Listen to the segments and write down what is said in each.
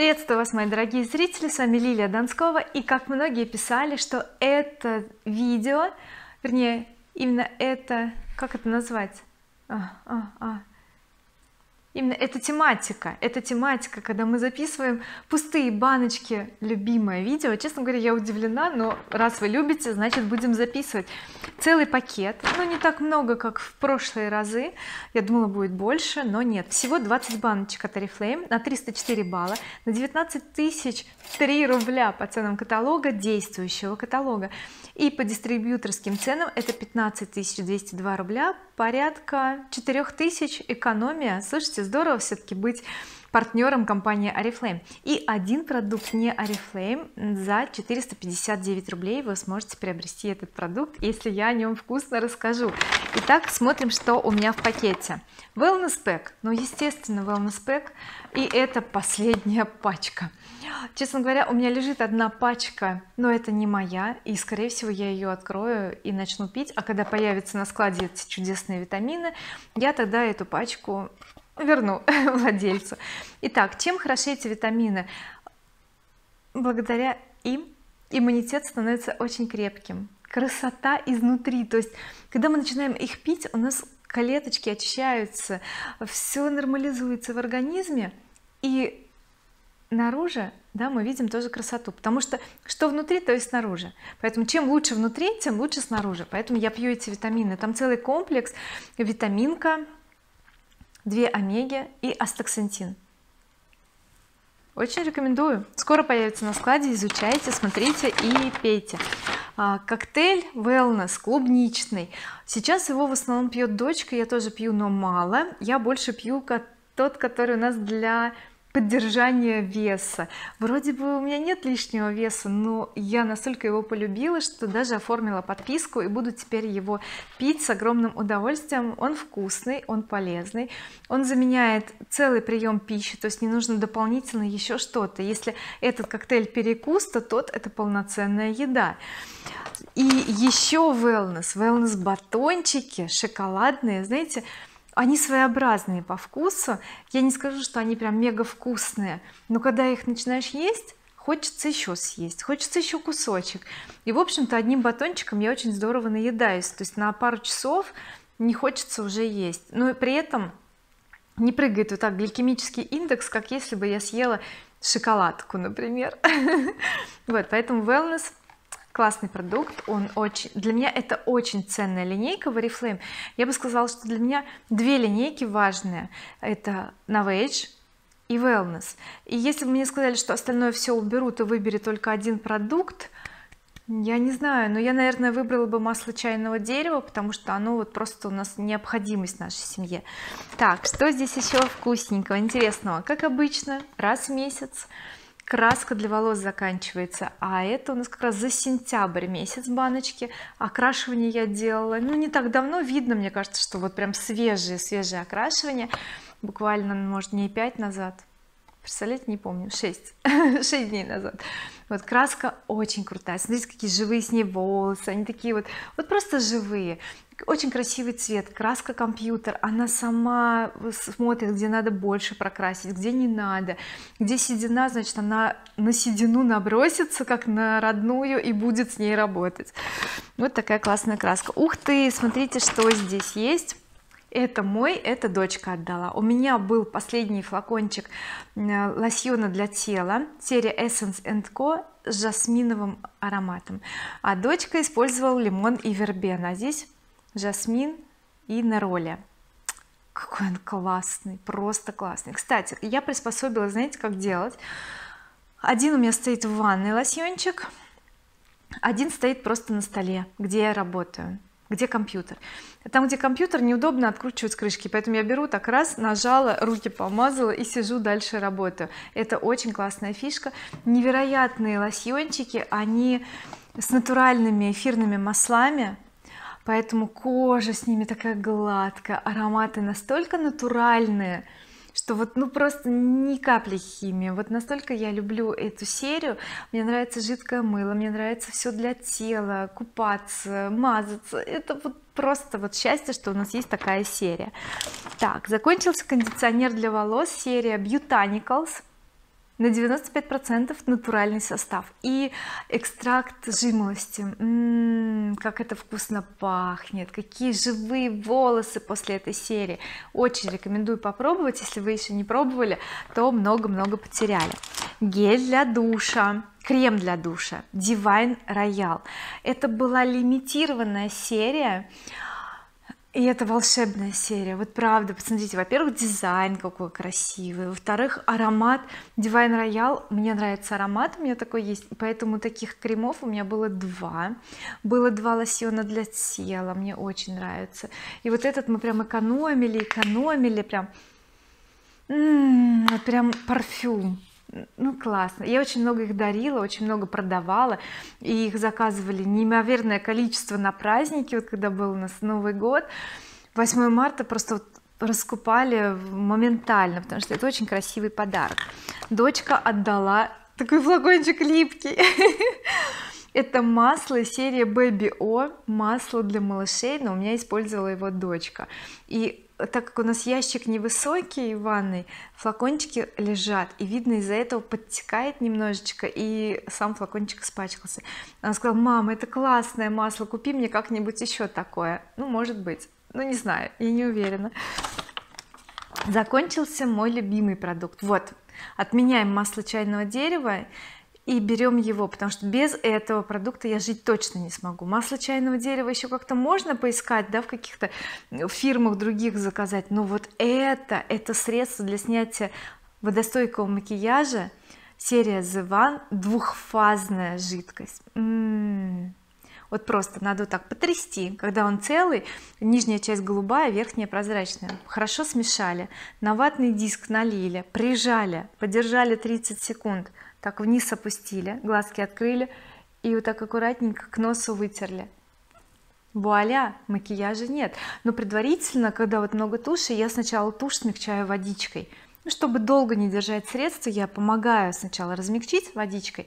приветствую вас мои дорогие зрители. С вами Лилия Донскова и как многие писали что это видео вернее именно это как это назвать? А, а, а, именно эта тематика эта тематика когда мы записываем пустые баночки любимое видео. Честно говоря я удивлена но раз вы любите значит будем записывать. Целый пакет но не так много как в прошлые разы. Я думала будет больше но нет. Всего 20 баночек от oriflame на 304 балла на 19 тысяч 3 рубля по ценам каталога действующего каталога. И по дистрибьюторским ценам это 15 202 рубля порядка 4000 экономия слушайте здорово все-таки быть партнером компании oriflame и один продукт не oriflame за 459 рублей вы сможете приобрести этот продукт если я о нем вкусно расскажу. Итак смотрим что у меня в пакете. Wellness pack. Ну естественно wellness pack. И это последняя пачка. Честно говоря у меня лежит одна пачка но это не моя. И скорее всего я ее открою и начну пить. А когда появятся на складе эти чудесные витамины я тогда эту пачку верну владельцу. Итак чем хороши эти витамины? Благодаря им иммунитет становится очень крепким. Красота изнутри. То есть когда мы начинаем их пить у нас клеточки очищаются все нормализуется в организме и наружу да мы видим тоже красоту. Потому что что внутри то есть снаружи. Поэтому чем лучше внутри тем лучше снаружи. Поэтому я пью эти витамины. Там целый комплекс. Витаминка 2 омеги и астаксантин. Очень рекомендую. Скоро появится на складе изучайте смотрите и пейте. А, коктейль wellness клубничный. Сейчас его в основном пьет дочка я тоже пью но мало. Я больше пью тот который у нас для поддержание веса. Вроде бы у меня нет лишнего веса но я настолько его полюбила что даже оформила подписку и буду теперь его пить с огромным удовольствием. Он вкусный он полезный он заменяет целый прием пищи то есть не нужно дополнительно еще что-то. Если этот коктейль перекус то тот это полноценная еда. И еще wellness wellness батончики шоколадные. Знаете они своеобразные по вкусу. Я не скажу что они прям мега вкусные но когда их начинаешь есть хочется еще съесть хочется еще кусочек. И в общем-то одним батончиком я очень здорово наедаюсь то есть на пару часов не хочется уже есть. Но при этом не прыгает вот так гликемический индекс как если бы я съела шоколадку например. Вот поэтому wellness классный продукт он очень для меня это очень ценная линейка в oriflame я бы сказала что для меня две линейки важные. Это Novage и Wellness. И если бы мне сказали что остальное все уберут и выбери только один продукт я не знаю но я наверное выбрала бы масло чайного дерева потому что оно вот просто у нас необходимость в нашей семье. Так что здесь еще вкусненького интересного? Как обычно раз в месяц краска для волос заканчивается а это у нас как раз за сентябрь месяц баночки. Окрашивание я делала ну не так давно видно мне кажется что вот прям свежие свежие окрашивание. Буквально может дней 5 назад представляете не помню. 6 6 дней назад. Вот краска очень крутая. Смотрите какие живые с ней волосы. Они такие вот вот просто живые. Очень красивый цвет. Краска компьютер. Она сама смотрит где надо больше прокрасить где не надо. Где седина значит она на седину набросится как на родную и будет с ней работать. Вот такая классная краска. Ух ты! Смотрите что здесь есть это мой это дочка отдала у меня был последний флакончик лосьона для тела серия Essence Co с жасминовым ароматом. А дочка использовала лимон и вербена а здесь жасмин и нероли какой он классный просто классный. Кстати я приспособила знаете как делать? Один у меня стоит в ванной лосьончик один стоит просто на столе где я работаю где компьютер. Там где компьютер неудобно откручивать крышки поэтому я беру так раз нажала руки помазала и сижу дальше работаю. Это очень классная фишка. Невероятные лосьончики они с натуральными эфирными маслами поэтому кожа с ними такая гладкая ароматы настолько натуральные что вот ну просто ни капли химии. Вот настолько я люблю эту серию. Мне нравится жидкое мыло мне нравится все для тела купаться мазаться. Это вот просто вот счастье что у нас есть такая серия. Так закончился кондиционер для волос. Серия Botanicals на 95 процентов натуральный состав. И экстракт жимолости. М -м -м, как это вкусно пахнет. Какие живые волосы после этой серии. Очень рекомендую попробовать. Если вы еще не пробовали то много-много потеряли. Гель для душа. Крем для душа. Divine Royal. Это была лимитированная серия и это волшебная серия. Вот правда посмотрите во-первых дизайн какой красивый во-вторых аромат. Divine Royal мне нравится аромат у меня такой есть поэтому таких кремов у меня было два. Было два лосьона для тела мне очень нравится. И вот этот мы прям экономили экономили прям м -м, прям парфюм ну классно. Я очень много их дарила очень много продавала и их заказывали неимоверное количество на праздники вот когда был у нас Новый год. 8 марта просто вот раскупали моментально потому что это очень красивый подарок. Дочка отдала такой флакончик липкий. Это масло серии Baby O масло для малышей но у меня использовала его дочка. И так как у нас ящик невысокий в ванной флакончики лежат и видно из-за этого подтекает немножечко и сам флакончик испачкался. Она сказала мама это классное масло купи мне как-нибудь еще такое ну может быть ну не знаю я не уверена. Закончился мой любимый продукт. Вот отменяем масло чайного дерева и берем его потому что без этого продукта я жить точно не смогу. Масло чайного дерева еще как-то можно поискать да в каких-то фирмах других заказать но вот это это средство для снятия водостойкого макияжа серия The One двухфазная жидкость. М -м -м. вот просто надо вот так потрясти. Когда он целый нижняя часть голубая верхняя прозрачная. Хорошо смешали. На ватный диск налили прижали подержали 30 секунд так вниз опустили глазки открыли и вот так аккуратненько к носу вытерли. Вуаля макияжа нет. Но предварительно когда вот много туши я сначала тушь смягчаю водичкой. Ну, чтобы долго не держать средство я помогаю сначала размягчить водичкой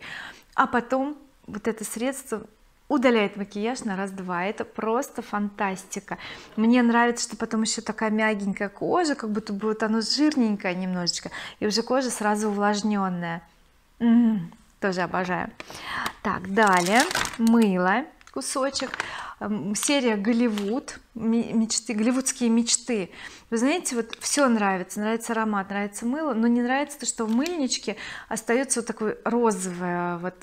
а потом вот это средство удаляет макияж на раз-два. Это просто фантастика. Мне нравится что потом еще такая мягенькая кожа как будто бы вот оно жирненькое немножечко и уже кожа сразу увлажненная тоже обожаю. Так далее. Мыло. Кусочек серия Голливуд мечты голливудские мечты вы знаете вот все нравится. Нравится аромат нравится мыло но не нравится то что в мыльничке остается вот такой розовое вот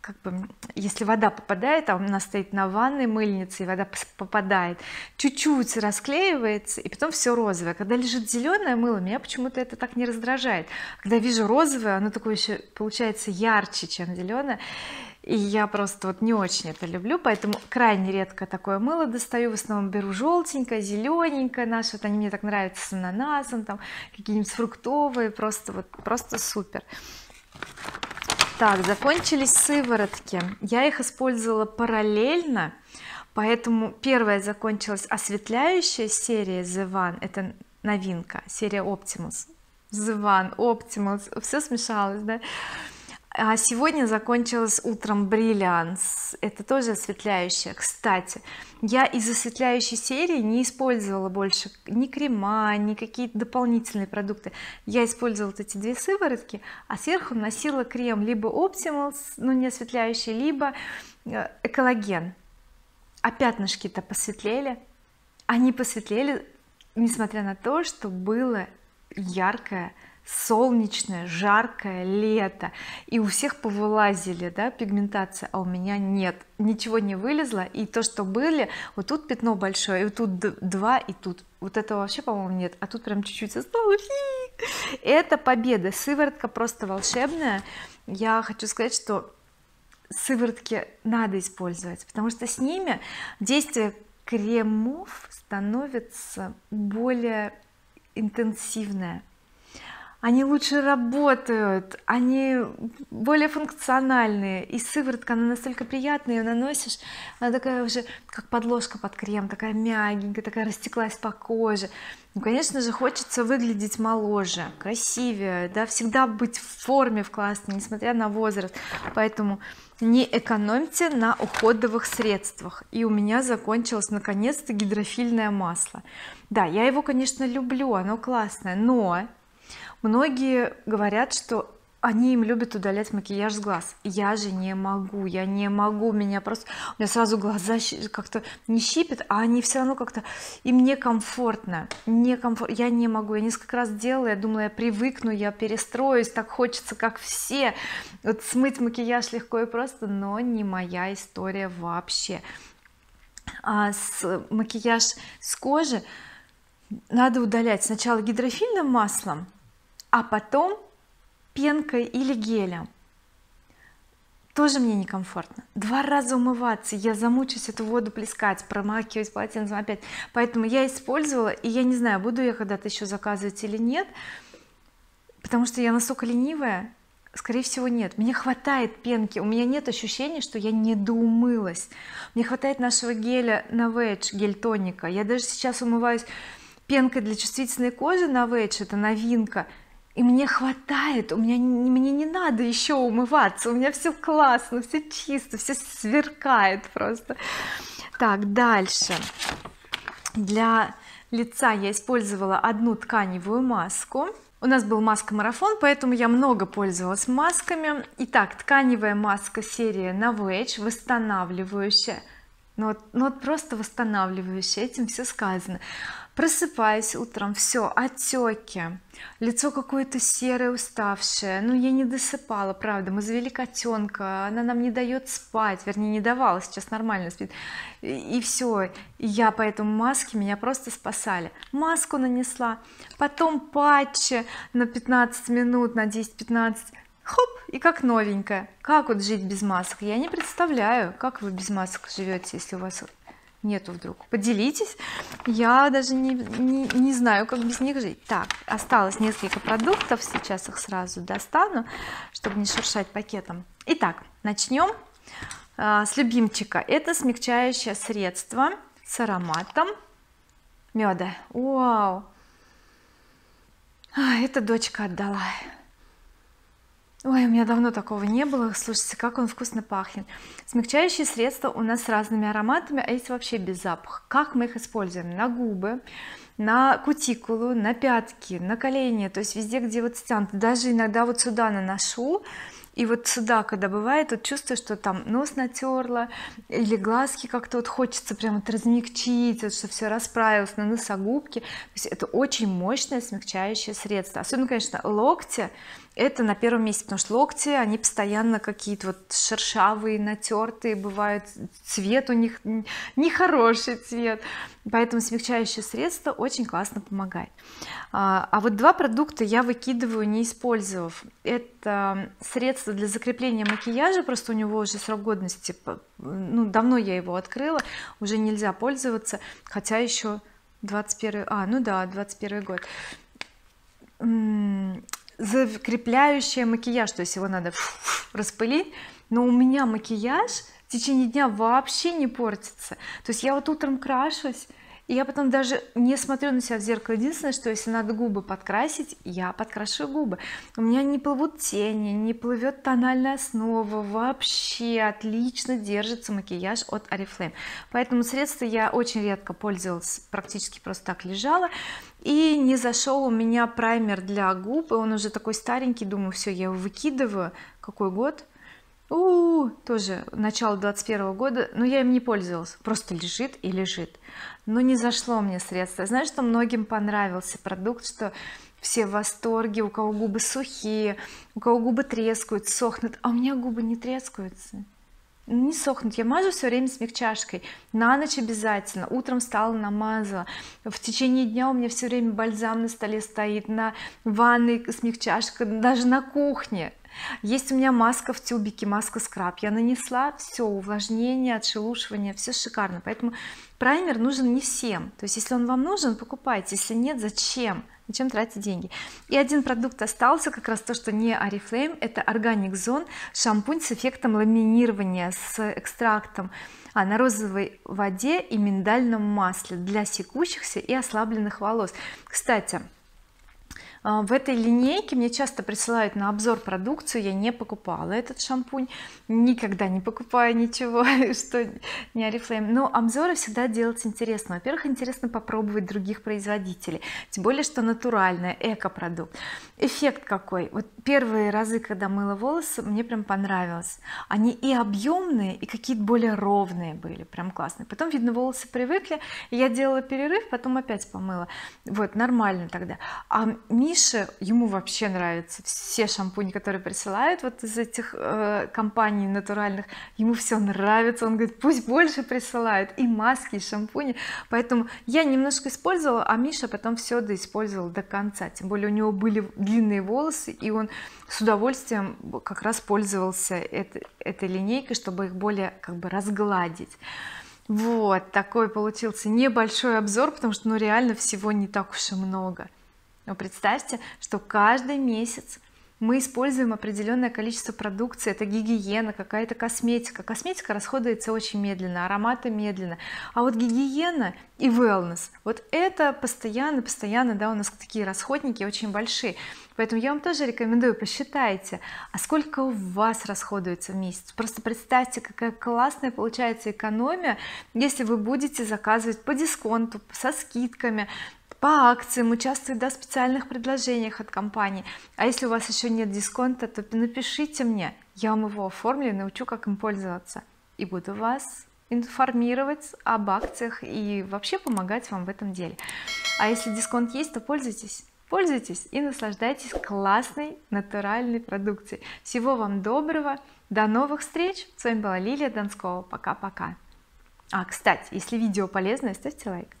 как бы если вода попадает а у нас стоит на ванной мыльнице и вода попадает чуть-чуть расклеивается и потом все розовое. Когда лежит зеленое мыло меня почему-то это так не раздражает. Когда вижу розовое оно такое еще получается ярче чем зеленое и я просто вот не очень это люблю поэтому крайне редко такое мыло достаю. В основном беру желтенькое зелененькое наше. Вот они мне так нравятся с ананасом там какие-нибудь фруктовые. Просто вот просто супер. Так закончились сыворотки. Я их использовала параллельно поэтому первая закончилась осветляющая серия The One. Это новинка серия Optimus. The One Optimus. Все смешалось да а сегодня закончилась утром бриллианс это тоже осветляющая кстати я из осветляющей серии не использовала больше ни крема ни какие-то дополнительные продукты. Я использовала вот эти две сыворотки а сверху носила крем либо Optimals но не осветляющий либо э, экологен а пятнышки-то посветлели. Они посветлели несмотря на то что было яркое солнечное жаркое лето. И у всех повылазили да пигментация а у меня нет. Ничего не вылезло. И то что были вот тут пятно большое и вот тут два и тут. Вот этого вообще по-моему нет. А тут прям чуть-чуть осталось это победа сыворотка просто волшебная. Я хочу сказать что сыворотки надо использовать потому что с ними действие кремов становится более интенсивное они лучше работают они более функциональные и сыворотка она настолько приятная ее наносишь она такая уже как подложка под крем такая мягенькая такая растеклась по коже. Ну конечно же хочется выглядеть моложе красивее да всегда быть в форме в классной несмотря на возраст. Поэтому не экономьте на уходовых средствах. И у меня закончилось наконец-то гидрофильное масло. Да я его конечно люблю оно классное но многие говорят что они им любят удалять макияж с глаз. Я же не могу я не могу меня просто у меня сразу глаза как-то не щипят а они все равно как-то им некомфортно некомфортно я не могу. Я несколько раз делала я думала я привыкну я перестроюсь так хочется как все. Вот смыть макияж легко и просто но не моя история вообще. А с макияж с кожи надо удалять сначала гидрофильным маслом а потом пенкой или гелем. Тоже мне некомфортно. Два раза умываться я замучусь эту воду плескать промакивать полотенцем опять. Поэтому я использовала и я не знаю буду я когда-то еще заказывать или нет потому что я настолько ленивая скорее всего нет. Мне хватает пенки у меня нет ощущения что я недоумылась мне хватает нашего геля на Wedge гель тоника я даже сейчас умываюсь пенкой для чувствительной кожи на Wedge это новинка и мне хватает у меня мне не надо еще умываться у меня все классно все чисто все сверкает просто. Так дальше. Для лица я использовала одну тканевую маску. У нас был маска марафон поэтому я много пользовалась масками. Итак тканевая маска серия Novage восстанавливающая ну вот, ну вот просто восстанавливающая этим все сказано. Просыпаюсь утром все отеки лицо какое-то серое уставшее. Ну я не досыпала правда мы завели котенка она нам не дает спать вернее не давала сейчас нормально спит. И, и все я по этому маске меня просто спасали. Маску нанесла потом патчи на 15 минут на 10-15 хоп и как новенькая. Как вот жить без масок? Я не представляю как вы без масок живете если у вас нету вдруг. Поделитесь. Я даже не, не, не знаю как без них жить. Так осталось несколько продуктов сейчас их сразу достану чтобы не шуршать пакетом. Итак начнем а, с любимчика. Это смягчающее средство с ароматом меда вау! А, это дочка отдала ой у меня давно такого не было. Слушайте как он вкусно пахнет. Смягчающие средства у нас с разными ароматами а есть вообще без запаха. Как мы их используем? На губы на кутикулу на пятки на колени то есть везде где вот стянут даже иногда вот сюда наношу и вот сюда когда бывает вот чувствую что там нос натерла или глазки как-то вот хочется прям вот размягчить вот, что все расправилось на носогубке. То есть это очень мощное смягчающее средство. Особенно конечно локти это на первом месте потому что локти они постоянно какие-то вот шершавые натертые бывают цвет у них нехороший цвет поэтому смягчающее средство очень классно помогает а, а вот два продукта я выкидываю не использовав. Это средство для закрепления макияжа просто у него уже срок годности ну давно я его открыла уже нельзя пользоваться хотя еще 21 а ну да 21 год. Закрепляющее макияж то есть его надо распылить но у меня макияж в течение дня вообще не портится. То есть я вот утром крашусь и я потом даже не смотрю на себя в зеркало. Единственное что если надо губы подкрасить я подкрашиваю губы. У меня не плывут тени не плывет тональная основа вообще отлично держится макияж от oriflame поэтому средство я очень редко пользовалась практически просто так лежала. И не зашел у меня праймер для губ и он уже такой старенький думаю все я его выкидываю. Какой год у, -у, -у тоже начало 21 года но я им не пользовалась. Просто лежит и лежит. Но не зашло мне средство знаешь что многим понравился продукт что все в восторге у кого губы сухие у кого губы трескают сохнут. А у меня губы не трескаются не сохнут. Я мажу все время смягчашкой на ночь обязательно. Утром встала намазала. В течение дня у меня все время бальзам на столе стоит на ванной смягчашка даже на кухне. Есть у меня маска в тюбике маска скраб. Я нанесла все увлажнение отшелушивание все шикарно. Поэтому праймер нужен не всем. То есть если он вам нужен покупайте. Если нет зачем зачем тратить деньги. И один продукт остался как раз то что не oriflame это organic zone шампунь с эффектом ламинирования с экстрактом а на розовой воде и миндальном масле для секущихся и ослабленных волос. Кстати в этой линейке мне часто присылают на обзор продукцию я не покупала этот шампунь никогда не покупаю ничего что не oriflame но обзоры всегда делать интересно. Во-первых интересно попробовать других производителей тем более что натуральная эко-продукт. Эффект какой? Вот первые разы когда мыла волосы мне прям понравилось. Они и объемные и какие-то более ровные были прям классные. Потом видно волосы привыкли я делала перерыв потом опять помыла. Вот нормально тогда. А Мише ему вообще нравятся все шампуни которые присылают вот из этих э, компаний натуральных. Ему все нравится. Он говорит пусть больше присылают и маски и шампуни поэтому я немножко использовала а Миша потом все доиспользовал до конца. Тем более у него были длинные волосы и он с удовольствием как раз пользовался этой, этой линейкой чтобы их более как бы разгладить. Вот такой получился небольшой обзор потому что ну реально всего не так уж и много но представьте что каждый месяц мы используем определенное количество продукции. Это гигиена какая-то косметика. Косметика расходуется очень медленно ароматы медленно. А вот гигиена и wellness вот это постоянно постоянно да у нас такие расходники очень большие. Поэтому я вам тоже рекомендую посчитайте а сколько у вас расходуется в месяц. Просто представьте какая классная получается экономия если вы будете заказывать по дисконту со скидками по акциям участвовать да, в специальных предложениях от компании. А если у вас еще нет дисконта то напишите мне. Я вам его оформлю научу как им пользоваться. И буду вас информировать об акциях и вообще помогать вам в этом деле. А если дисконт есть то пользуйтесь. Пользуйтесь и наслаждайтесь классной натуральной продукцией. Всего вам доброго. До новых встреч. С вами была Лилия Донскова пока-пока. А кстати если видео полезное ставьте лайк